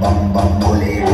bam bam bullet.